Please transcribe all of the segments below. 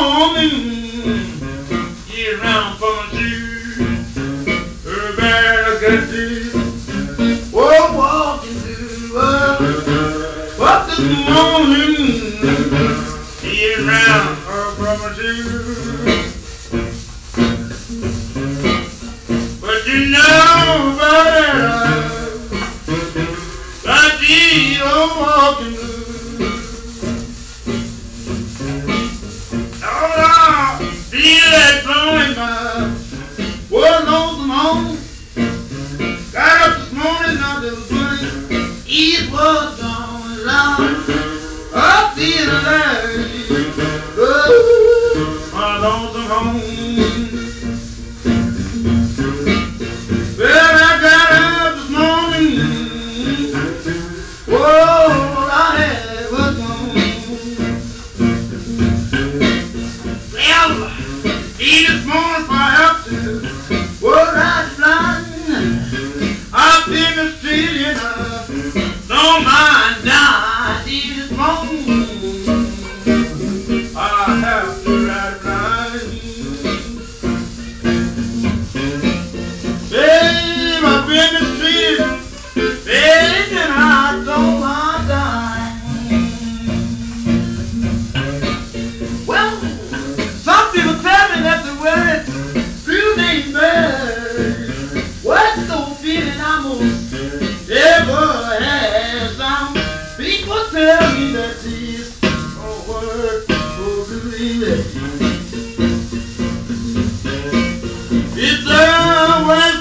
morning, get around for my shoes. Everybody got this. Oh, walking uh, up this morning, get around for my shoes. But you know, buddy, I feel walking home.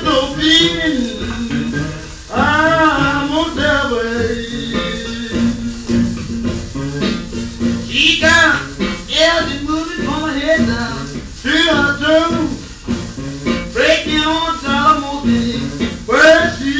Of feeling I'm on way. She got moving from her head down to her toe. Breaking on she.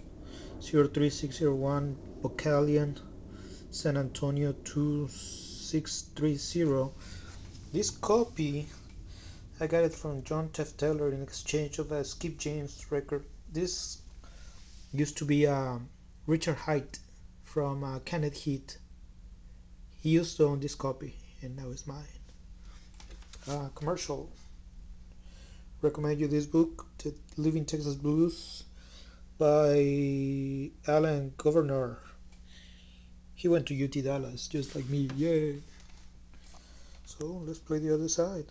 03601 Vocalion San Antonio 2630. This copy I got it from John taylor in exchange of a Skip James record. This used to be uh, Richard Hite from uh, Canned Heat. He used to own this copy, and now it's mine. Uh, commercial. Recommend you this book, T- Living Texas Blues, by Alan Govenar. He went to UT Dallas, just like me. Yay! So let's play the other side.